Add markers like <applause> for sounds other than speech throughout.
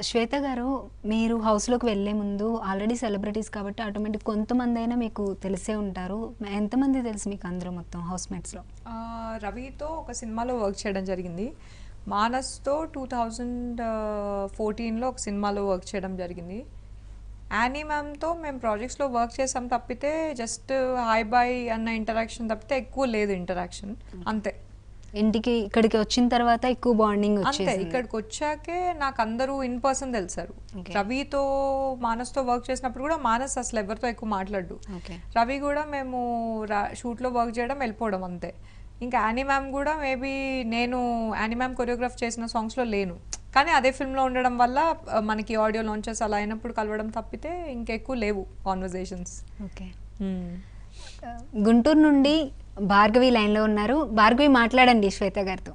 శ్వేత గారు మీరు హౌస్లోకి వెళ్ళే ముందు ఆల్రెడీ సెలబ్రిటీస్ కాబట్టి ఆటోమేటిక్ కొంతమంది అయినా మీకు తెలిసే ఉంటారు. ఎంతమంది తెలుసు మీకు అందరూ మొత్తం హౌస్ మేట్స్లో రవితో ఒక సినిమాలో వర్క్ చేయడం జరిగింది. మానస్తో టూ థౌజండ్ ఫోర్టీన్లో ఒక సినిమాలో వర్క్ చేయడం జరిగింది. యానీ మ్యామ్తో మేము ప్రాజెక్ట్స్లో వర్క్ చేసాం తప్పితే జస్ట్ హాయ్ బాయ్ అన్న ఇంటరాక్షన్ తప్పితే ఎక్కువ లేదు ఇంటరాక్షన్. అంతే. ఇంటికి ఇక్కడికి వచ్చిన తర్వాత ఎక్కువ బాండింగ్ అంతే ఇక్కడికి వచ్చాకే నాకు అందరూ ఇన్ పర్సన్ తెలిసారు. రవితో మానస్తో వర్క్ చేసినప్పుడు కూడా మానస్ అసలు ఎవరితో ఎక్కువ మాట్లాడు రవి కూడా మేము షూట్లో వర్క్ చేయడం వెళ్ళిపోవడం అంతే. ఇంకా యానీ మ్యామ్ కూడా మేబీ నేను యానీ మ్యామ్ కొరియోగ్రాఫ్ చేసిన సాంగ్స్లో లేను. కానీ అదే ఫిల్మ్లో ఉండడం వల్ల మనకి ఆడియో లాంచెస్ అలా అయినప్పుడు కలవడం తప్పితే ఇంకెక్కువ లేవు కాన్వర్జేషన్స్ ఓకే ఆ, గుంటూరు నుండి భార్గవి లైన్లో ఉన్నారు. భార్గవి మాట్లాడండి శ్వేత గారితో.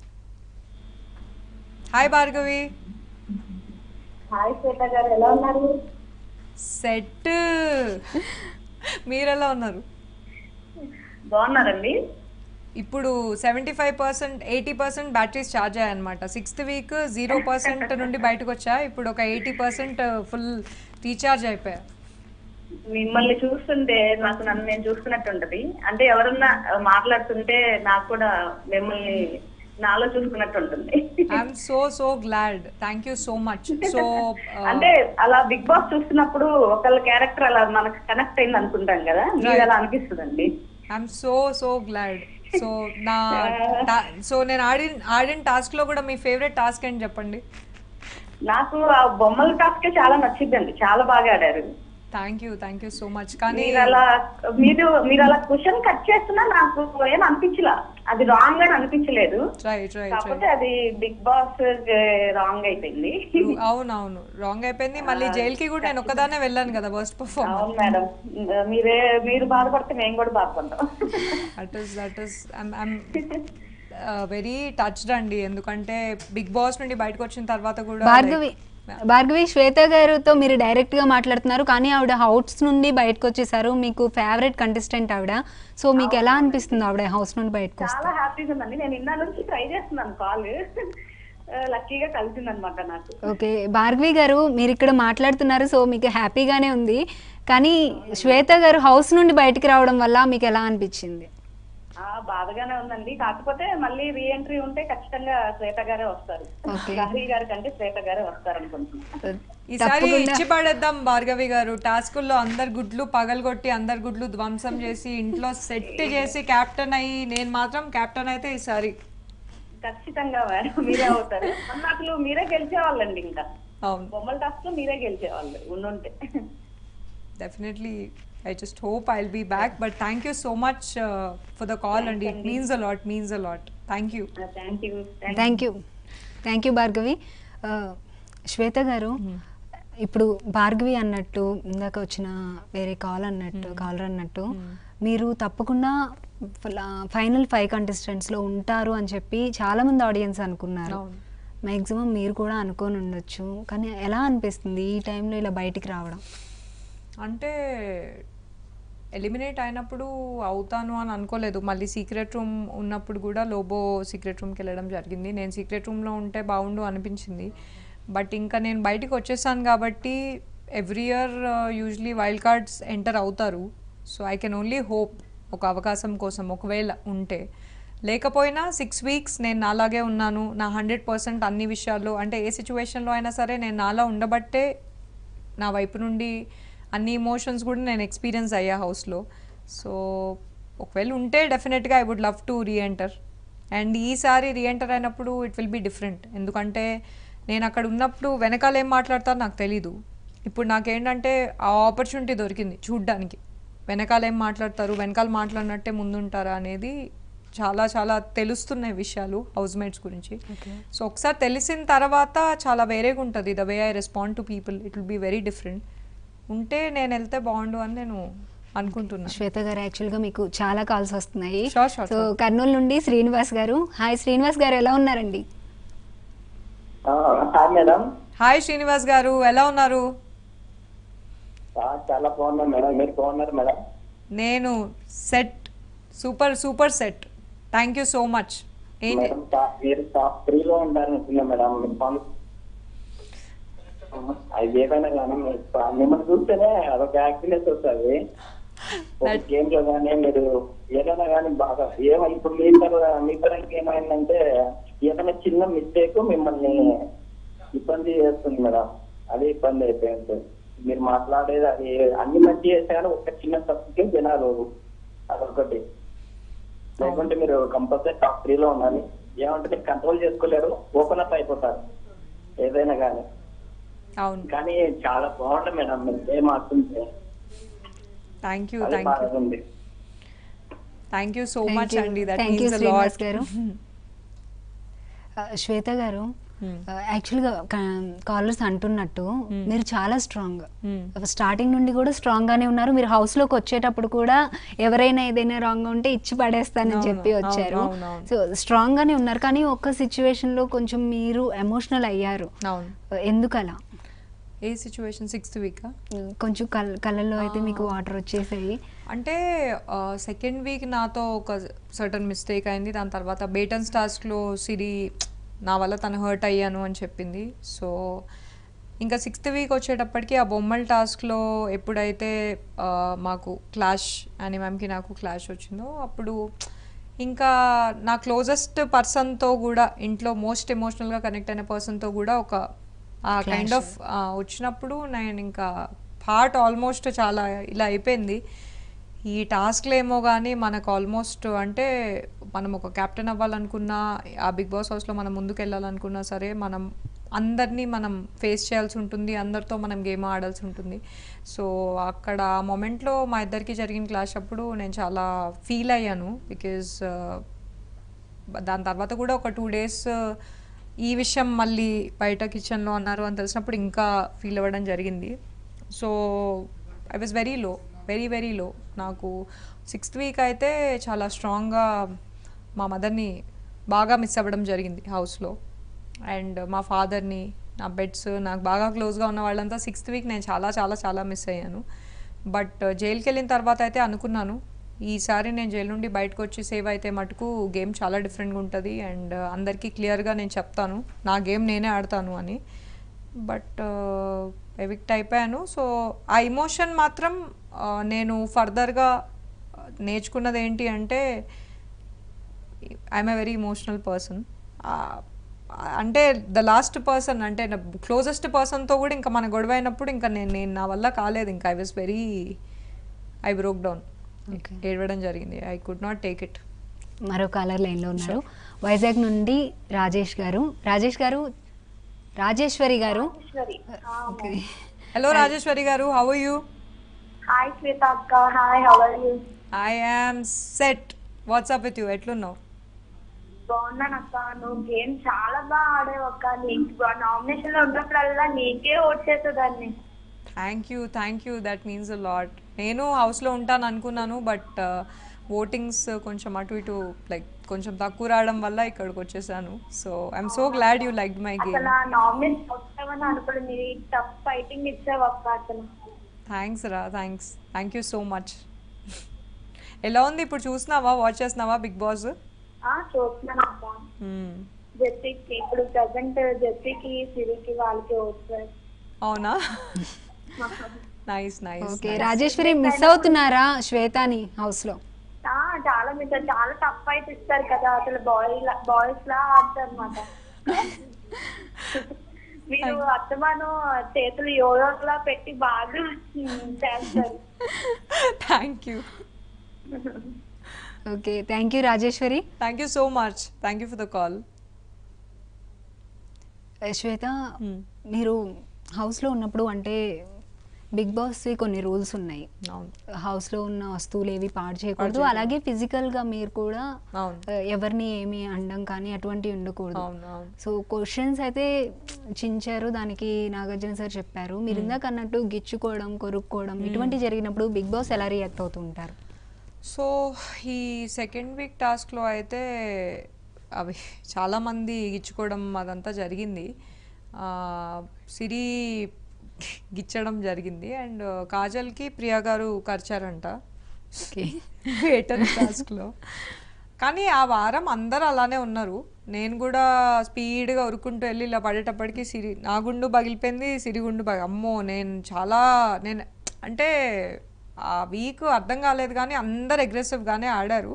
హాయ్ భార్గవి. హాయ్ శ్వేత గారు ఎలా ఉన్నారు? సెట్. మీరెలా ఉన్నారు? బాగున్నారండి? ఇప్పుడు seventy five percent eighty percent batteries charge అయ్యాయన్నమాట. Sixth week zero percent నుండి బయటకు వచ్చా? ఇప్పుడు ఒక ఎయిటీ పర్సెంట్ ఫుల్ రీఛార్జ్ అయిపోయా. మిమ్మల్ని చూస్తుంటే నాకు నన్ను నేను చూస్తున్నట్టు ఉంటది. అంటే ఎవరన్నా మాట్లాడుతుంటే నాకు కూడా మిమ్మల్ని నాలో చూసుకున్నట్టు ఉంటుంది. I'm so so glad thank you so much so అంటే అలా బిగ్ బాస్ చూస్తున్నప్పుడు ఒకళ్ళ క్యారెక్టర్ అలా మనకు కనెక్ట్ అయింది అనుకుంటాం కదా. మీరు అలా అనిపిస్తుందండి? I'm so so glad so నా <laughs> సో నేను ఆడిన ఆడిన టాస్క్లో కూడా మీ ఫేవరెట్ టాస్క్ ఏంటి చెప్పండి? నాకు ఆ బొమ్మల టాస్కే చాలా నచ్చిందండి చాలా బాగా ఆడారు. Thank you thank you so much కానీ మీరు అలా మీరు మీరు అలా క్వశ్చన్ కట్ చేస్తున్నా నాకు ఏం అనిపించలా. అది రాంగ్ అని అనిపించలేదు. రైట్ రైట్ కాకపోతే అది బిగ్ బాస్ రాంగ్ అయిపోయింది. అవునవును రాంగ్ అయిపోయింది. మళ్ళీ జైలుకి కూడా నేను ఒక్కదానే వెళ్ళాను కదా వర్స్ట్ పర్ఫార్మ్ అవును మేడం. మీరే మీరు బాధపడితే మేము కూడా బాధపడతాం. That is that is very touched అండి. ఎందుకంటే బిగ్ బాస్ నుండి బయటకు వచ్చిన తర్వాత కూడా భార్గవి శ్వేత గారితో మీరు డైరెక్ట్గా మాట్లాడుతున్నారు కానీ ఆవిడ హౌస్ నుండి బయటకు వచ్చేసారు. మీకు ఫేవరెట్ కంటెస్టెంట్ ఆవిడ. సో మీకు ఎలా అనిపిస్తుంది ఆవిడ హౌస్ నుండి బయటకు వస్తే? చాలా హ్యాపీగా ఉందండి. నేను ఇన్న నుంచి ట్రై చేస్తున్నాను కాల్. <laughs> లక్కీగా కలిసింది అనమాట నాకు. ఓకే. భార్గవి గారు మీరు ఇక్కడ మాట్లాడుతున్నారు సో మీకు హ్యాపీగానే ఉంది. కానీ శ్వేత గారు హౌస్ నుండి బయటికి రావడం వల్ల మీకు ఎలా అనిపించింది? బాధగానే ఉందండి. కాకపోతే మళ్ళీ రీఎంట్రీ ఉంటే ఖచ్చితంగా శ్వేత గారే వస్తారు. లహరి గారి కంటే శ్వేత గారే వస్తారు అనుకుంటున్నాను ఈసారి ఇచ్చి పడేద్దాం భార్గవి గారు. టాస్కుల్లో అందరు గుడ్లు పగలగొట్టి అందరు గుడ్లు ధ్వంసం చేసి ఇంట్లో సెట్ చేసి కెప్టెన్ అయ్యి నేను మాత్రం కెప్టెన్ అయితే ఈసారి. ఖచ్చితంగా మేడం మీరే అవుతారు. అన్నట్లు మీరే గెలిచేవాళ్ళండి ఇంకా. అవును. బొమ్మల టాస్క్లో మీరే గెలిచేవాళ్ళు ఉండుంటే. Definitely I just hope I be back but thank you so much for the call అండి it means a lot means a lot thank you thank you thank you thank you Bhargavi Shweta garu ఇప్పుడు భార్గవి అన్నట్టు ఇందాక వచ్చిన వేరే call అన్నట్టు caller అన్నట్టు మీరు తప్పకుండా ఫైనల్ ఫైవ్ కంటెస్టెంట్స్లో ఉంటారు అని చెప్పి చాలా మంది ఆడియన్స్ అనుకున్నారు. మ్యాక్సిమం మీరు కూడా అనుకొని ఉండొచ్చు. కానీ ఎలా అనిపిస్తుంది ఈ టైంలో ఇలా బయటికి రావడం? అంటే ఎలిమినేట్ అయినప్పుడు అవుతాను అని అనుకోలేదు. మళ్ళీ సీక్రెట్ రూమ్ ఉన్నప్పుడు కూడా లోబో సీక్రెట్ రూమ్కి వెళ్ళడం జరిగింది. నేను సీక్రెట్ రూమ్లో ఉంటే బాగుండు అనిపించింది. బట్ ఇంకా నేను బయటికి వచ్చేసాను కాబట్టి every year usually wild cards enter అవుతారు. So I can only hope ఒక అవకాశం కోసం ఒకవేళ ఉంటే. లేకపోయినా సిక్స్ వీక్స్ నేను నాలాగే ఉన్నాను. నా హండ్రెడ్ పర్సెంట్ అన్ని విషయాల్లో అంటే ఏ సిచ్యువేషన్లో అయినా సరే నేను నాలా ఉండబట్టే నా వైపు నుండి అన్ని ఇమోషన్స్ కూడా నేను ఎక్స్పీరియన్స్ అయ్యా హౌస్లో సో ఒకవేళ ఉంటే డెఫినెట్గా I would love to reenter and ఈసారి రీఎంటర్ అయినప్పుడు ఇట్ విల్ బీ డిఫరెంట్ ఎందుకంటే నేను అక్కడ ఉన్నప్పుడు వెనకాల ఏం మాట్లాడతారో నాకు తెలీదు. ఇప్పుడు నాకేంటంటే ఆ ఆపర్చునిటీ దొరికింది చూడ్డానికి. వెనకాల ఏం మాట్లాడతారు వెనకాల మాట్లాడినట్టే ముందుంటారా అనేది చాలా చాలా తెలుస్తున్నాయి విషయాలు హౌస్ మేట్స్ గురించి సో ఒకసారి తెలిసిన తర్వాత చాలా వేరేగా ఉంటుంది the way I respond to people it will be very different ఉంటే నేను వెళ్తే బాగుండు అని నేను అనుకుంటున్నాను శ్వేత గారు యాక్చువల్గా మీకు చాలా కాల్స్ వస్తున్నాయి. సో. కర్నూలు నుండి శ్రీనివాస్ గారు. హాయ్ శ్రీనివాస్ గారు ఎలా ఉన్నారండి? హాయ్ మేడం హాయ్ శ్రీనివాస్ గారు ఎలా ఉన్నారు? ఆ, చాలా బాగున్నాం మేడం మీరు బాగున్నారు మేడం నేను set super super set thank you so much ఏం మేడం టాప్ మీరు టాప్ త్రీలో మేడం అది ఏదైనా కానీ మిమ్మల్ని చూస్తేనే అదొక యాక్టివ్నెస్ వస్తుంది. గేమ్లో కానీ మీరు ఏదైనా కానీ బాగా ఏమో ఇప్పుడు మీ మీ తరంకి ఏమైందంటే ఏదైనా చిన్న మిస్టేక్ మిమ్మల్ని ఇబ్బంది చేస్తుంది మేడం. అదే ఇబ్బంది అయిపోయింది మీరు మాట్లాడేది అది అన్ని మంచి చేస్తే కానీ ఒక చిన్న తప్పుకి జనాలు అదొకటి. లేకుంటే మీరు కంపల్సరీ టాప్ త్రీ లో ఉండాలి. ఏమంటే మీరు కంట్రోల్ చేసుకోలేరు ఓపెన్ అప్ అయిపోతారు. ఏదైనా కానీ. అవును. కానీ చాలా బాగుంటుంది మేడం. ఆడుతుంటే. థ్యాంక్ యూ థ్యాంక్ యూ బాగుంది. Thank you so much. అండి. That means lot Shweta garu Hmm. యాక్చువల్గా కాలర్స్ అంటున్నట్టు Hmm. మీరు చాలా స్ట్రాంగ్ Hmm. స్టార్టింగ్ నుండి కూడా స్ట్రాంగ్ గానే ఉన్నారు. మీరు హౌస్లోకి వచ్చేటప్పుడు కూడా ఎవరైనా ఏదైనా రాంగ్ ఉంటే ఇచ్చి పడేస్తానని చెప్పి వచ్చారు. సో స్ట్రాంగ్ గానే ఉన్నారు. కానీ ఒక్క సిచ్యువేషన్లో కొంచెం మీరు ఎమోషనల్ అయ్యారు. అవును. ఎందుకలా? ఏ సిచ్యువేషన్ సిక్స్త్ వీకా కొంచెం కళ్ళ కళ్ళల్లో అయితే మీకు వాటర్ వచ్చేసాయి. అంటే సెకండ్ వీక్ నాతో ఒక సర్టన్ మిస్టేక్ అయింది. దాని తర్వాత బేటన్ స్టార్స్లో సిరి నా వల్ల తను హర్ట్ అయ్యాను అని చెప్పింది. సో ఇంకా సిక్స్త్ వీక్ వచ్చేటప్పటికి ఆ బొమ్మల టాస్క్లో ఎప్పుడైతే మాకు క్లాష్ అని మ్యామ్కి నాకు క్లాష్ వచ్చిందో అప్పుడు ఇంకా నా క్లోజెస్ట్ పర్సన్తో కూడా ఇంట్లో మోస్ట్ ఎమోషనల్గా కనెక్ట్ అయిన పర్సన్తో కూడా ఒక కైండ్ ఆఫ్ వచ్చినప్పుడు నేను ఇంకా హార్ట్ ఆల్మోస్ట్ చాలా ఇలా అయిపోయింది. ఈ టాస్క్లు ఏమో కానీ మనకు ఆల్మోస్ట్ అంటే మనం ఒక కెప్టెన్ అవ్వాలనుకున్నా ఆ బిగ్ బాస్ హౌస్లో మనం ముందుకు వెళ్ళాలనుకున్నా సరే మనం అందరినీ మనం ఫేస్ చేయాల్సి ఉంటుంది అందరితో మనం గేమ్ ఆడాల్సి ఉంటుంది. సో అక్కడ ఆ మొమెంట్లో మా ఇద్దరికి జరిగిన క్లాష్ అప్పుడు నేను చాలా ఫీల్ అయ్యాను. బికాజ్ దాని తర్వాత కూడా ఒక టూ డేస్ ఈ విషయం మళ్ళీ బయట కిచెన్లో అన్నారు అని తెలిసినప్పుడు ఇంకా ఫీల్ అవ్వడం జరిగింది. So I was very low very very low నాకు సిక్స్త్ వీక్ అయితే చాలా స్ట్రాంగ్గా మా మదర్ని బాగా మిస్ అవ్వడం జరిగింది హౌస్లో అండ్ మా ఫాదర్ని నా బెడ్స్ నాకు బాగా క్లోజ్గా ఉన్న వాళ్ళంతా సిక్స్త్ వీక్ నేను చాలా చాలా చాలా మిస్ అయ్యాను. బట్ జైలుకి uh, వెళ్ళిన తర్వాత అయితే అనుకున్నాను. ఈసారి నేను జైలు నుండి బయటకు వచ్చి సేవ్ అయితే మటుకు గేమ్ చాలా డిఫరెంట్గా ఉంటుంది అండ్ అందరికీ క్లియర్గా నేను చెప్తాను. నా గేమ్ నేనే ఆడతాను అని. బట్ ఎవిక్ట్ అయిపోయాను. సో ఆ ఇమోషన్ మాత్రం నేను ఫర్దర్గా నేర్చుకున్నది ఏంటి అంటే I'm a very emotional person. అంటే ద లాస్ట్ పర్సన్ అంటే క్లోజెస్ట్ పర్సన్తో కూడా ఇంకా మన గొడవ అయినప్పుడు ఇంకా నేను నేను నా వల్ల కాలేదు. ఇంకా I was very I broke down. ఏడవడం జరిగింది. I could not take it మరో కాలర్ లైన్లో ఉన్నారు. వైజాగ్ నుండి రాజేష్ గారు. రాజేష్ గారు రాజేశ్వరి గారు. Okay. Hello Rajeshwari garu. How are you hi Shweta అక్క. Hi how are you I am set WhatsApp with you ఎట్లున్నావు? బాగున్నాను అక్క. నువ్వు గేమ్ చాలా బాగా ఆడేవు అక్క. నీకు నామినేషన్లో ఉన్నప్పుడల్లా నీకే ఓట్ చేసేదాన్ని. Thank you thank you that means a lot నేను హౌస్లో ఉంటాను అనుకున్నాను బట్ ఓటింగ్స్ కొంచెం అటు ఇటు లైక్ కొంచెం తక్కువ రావడం వల్ల ఇక్కడికి వచ్చేసాను. So I'm so glad you like my game thanks రా thanks thank you so much ఎలా ఉంది ఇప్పుడు చూస్తున్నావా వాచ్ చేస్తున్నావా బిగ్ బాస్ జెస్సీకి ఇప్పుడు ప్రజెంట్ జెస్సీకి సిరికి వాళ్ళకి అవునా? <laughs> Nice nice okay Rajeshwari miss అవుతున్నారా శ్వేతాని హౌస్లో? ఆ, చాలా మీరు చాలా టఫ్ ఫైట్ ఇస్తారు కదా అసలు బాయ్ బాయ్స్ లా ఆడతారు అనమాట మీరు అత్తమాను చేతులు యోయోలా పెట్టి బాగా చేస్తారు. Thank you okay thank you Rajeshwari. Thank you so much thank you for the call Shweta మీరు హౌస్లో ఉన్నప్పుడు అంటే బిగ్ బాస్ కొన్ని రూల్స్ ఉన్నాయి. హౌస్లో ఉన్న వస్తువులు ఏవి పాడు చేయకూడదు. అలాగే ఫిజికల్గా మీరు కూడా ఎవరిని ఏమి అండం కానీ అటువంటివి ఉండకూడదు. సో క్వశ్చన్స్ అయితే చించారు దానికి నాగార్జున సార్ చెప్పారు. మీరు ఇందాక అన్నట్టు గిచ్చుకోవడం కొరుక్కోవడం ఇటువంటి జరిగినప్పుడు బిగ్ బాస్ ఎలా రియాక్ట్ అవుతూ ఉంటారు? సో ఈ సెకండ్ వీక్ టాస్క్లో అయితే అవి చాలామంది ఇచ్చుకోవడం అదంతా జరిగింది. సిరి గిచ్చడం జరిగింది. అండ్ కాజల్కి ప్రియా గారు టాస్క్లో. కానీ ఆ వారం అందరూ అలానే ఉన్నారు. నేను కూడా స్పీడ్గా ఉరుకుంటూ వెళ్ళి ఇలా పడేటప్పటికి సిరి నా గుండు పగిలిపోయింది సిరి గుండు పగి అమ్మో నేను చాలా నేను అంటే ఆ వీక్ అర్థం కాలేదు కానీ అందరు అగ్రెసివ్గానే ఆడారు.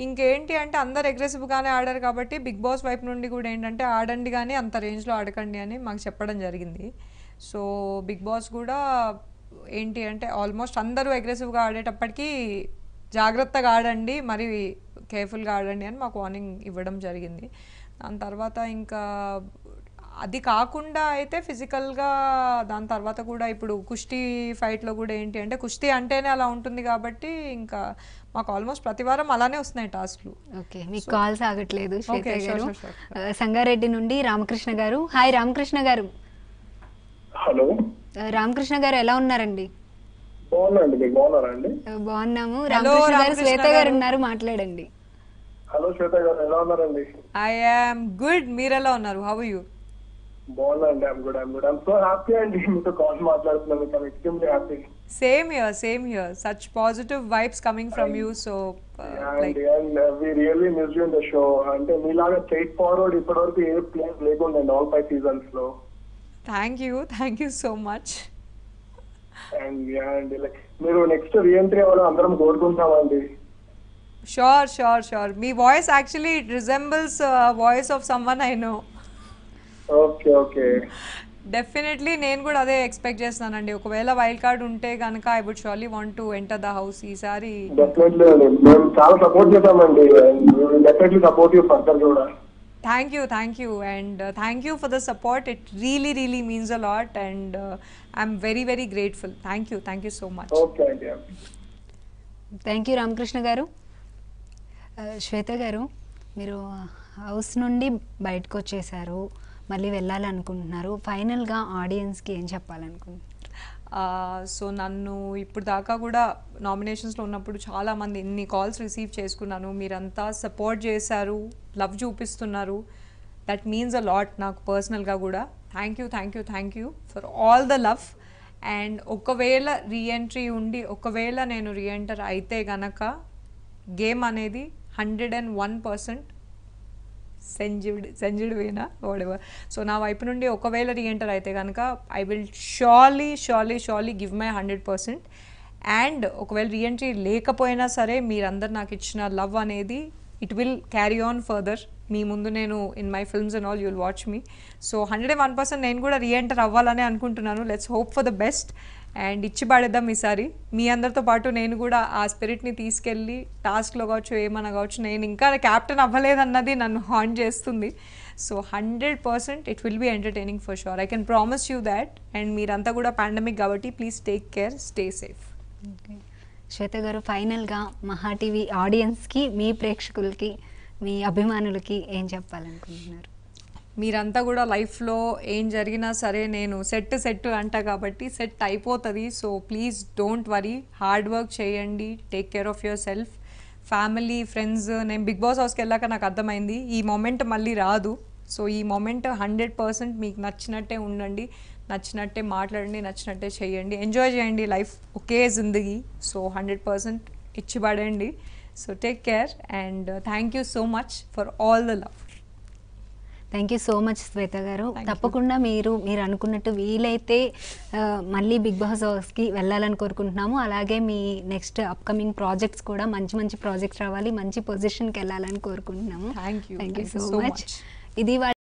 ఇంకేంటి అంటే అందరు అగ్రెసివ్గానే ఆడారు కాబట్టి బిగ్ బాస్ వైపు నుండి కూడా ఏంటంటే ఆడండి కానీ అంత రేంజ్లో ఆడకండి అని మాకు చెప్పడం జరిగింది. సో బిగ్ బాస్ కూడా ఏంటి అంటే ఆల్మోస్ట్ అందరూ అగ్రెసివ్గా ఆడేటప్పటికి జాగ్రత్తగా ఆడండి మరి కేర్ఫుల్గా ఆడండి అని మాకు వార్నింగ్ ఇవ్వడం జరిగింది. దాని తర్వాత ఇంకా అది కాకుండా అయితే ఫిజికల్గా దాని తర్వాత కూడా ఇప్పుడు కుస్తీ ఫైట్లో కూడా ఏంటి అంటే కుస్తీ అంటేనే అలా ఉంటుంది కాబట్టి ఇంకా మాకు ఆల్మోస్ట్ ప్రతి వారం అలానే వస్తున్నాయి టాస్క్లు. ఓకే మీకు కాల్స్ ఆగట్లేదు గారు. సంగారెడ్డి నుండి రామకృష్ణ గారు. హాయ్ రామకృష్ణ గారు. హలో. రామకృష్ణ గారు ఎలా ఉన్నారండి? బాగున్నాండి మీకు బాగున్నారా అండి? బాగున్నాము. రామకృష్ణ గారు రామకృష్ణ శ్వేత గారు గారు. ఉన్నారు మాట్లాడండి. హలో శ్వేత గారు ఎలా ఉన్నారండి? ఐ యామ్ గుడ్ మీరు ఎలా ఉన్నారు? హౌ యూ బాగున్నాండి I'm good I'm good I'm so happy అండి మీతో కాల్ మాట్లాడుతున్నాను I'm extremely happy same here same here such positive vibes coming from you so like and we really miss you in the show అంటే మీలాగా straightforward ఇప్పటివరకు ఏ place లేకుండండి all five సీజన్స్లో. Thank you thank you so much and మీరు next reentry అవ్వడం అందరం కోరుకుంటామండి. Sure sure sure me voice actually it resembles voice of someone I know okay okay definitely నేను కూడా అదే ఎక్స్పెక్ట్ చేస్తున్నానండి. ఒకవేళ వైల్డ్ కార్డ్ ఉంటే కనుక I would surely want to enter the house ఈసారి. డెఫినెట్లీ మేము చాలా సపోర్ట్ చేస్తామండి డెఫినెట్లీ సపోర్ట్ యూ ఫర్దర్ కూడా. Thank you thank you and thank you for the support it really really means a lot and I'm very very grateful thank you thank you so much okay అండి thank you Ramakrishna గారు శ్వేత గారు మీరు house నుండి బయటకు వచ్చేసారు. మళ్ళీ వెళ్ళాలనుకుంటున్నారు. ఫైనల్గా ఆడియన్స్కి ఏం చెప్పాలనుకుంటున్నారు? సో నన్ను ఇప్పుడు దాకా కూడా నామినేషన్స్లో ఉన్నప్పుడు చాలామంది ఇన్ని కాల్స్ రిసీవ్ చేసుకున్నాను మీరంతా సపోర్ట్ చేశారు. లవ్ చూపిస్తున్నారు. దట్ మీన్స్ అ లాట్ నాకు పర్సనల్గా కూడా. Thank you thank you thank you for all the love and ఒకవేళ రీఎంట్రీ ఉండి ఒకవేళ నేను రీఎంటర్ అయితే గనక గేమ్ అనేది hundred and one percent changed changed వేనా whatever so నా వైపు నుండి ఒకవేళ రీఎంటర్ అయితే కనుక I will surely surely surely give my hundred percent. And ఒకవేళ రీఎంట్రీ లేకపోయినా సరే మీరందరు నాకు ఇచ్చిన లవ్ అనేది it will carry on further మీ ముందు నేను in my films and all you'll watch me so hundred and one percent నేను కూడా రీఎంటర్ అవ్వాలని అనుకుంటున్నాను. Let's hope for the best and ఇచ్చి పడేద్దాం ఈసారి. మీ అందరితో పాటు నేను కూడా ఆ స్పిరిట్ని తీసుకెళ్ళి టాస్క్లో కావచ్చు ఏమన్నా కావచ్చు నేను ఇంకా క్యాప్టెన్ అవ్వలేదన్నది నన్ను హాన్ చేస్తుంది. So hundred percent it will be entertaining for sure I can promise you that and మీరంతా కూడా పాండమిక్ కాబట్టి please take care stay safe okay Shweta garu ఫైనల్గా మహా టీవీ ఆడియన్స్కి మీ ప్రేక్షకులకి మీ అభిమానులకి ఏం చెప్పాలనుకుంటున్నారు? మీరంతా కూడా లైఫ్లో ఏం జరిగినా సరే నేను సెట్ సెట్ అంట కాబట్టి సెట్ అయిపోతుంది. So please don't worry. Hard work చేయండి. Take care of yourself. Family friends నేను బిగ్ బాస్ హౌస్కి వెళ్ళాక నాకు అర్థమైంది. ఈ మొమెంట్ మళ్ళీ రాదు. సో ఈ మొమెంట్ హండ్రెడ్ పర్సెంట్ మీకు నచ్చినట్టే ఉండండి. నచ్చినట్టే మాట్లాడండి నచ్చినట్టే చేయండి. ఎంజాయ్ చేయండి లైఫ్ ఒకే జిందగీ. సో హండ్రెడ్ పర్సెంట్ ఇచ్చి పడండి so take care and thank you so much for all the love thank you so much Shweta garu. తప్పకుండా మీరు మీరు అనుకున్నట్టు వీలైతే మళ్ళీ బిగ్ బాస్ హౌస్కి వెళ్ళాలని కోరుకుంటున్నాము. అలాగే మీ నెక్స్ట్ అప్కమింగ్ ప్రాజెక్ట్స్ కూడా మంచి మంచి ప్రాజెక్ట్స్ రావాలి మంచి పొజిషన్కి వెళ్ళాలని కోరుకుంటున్నాము. Thank you Thank you so much. ఇది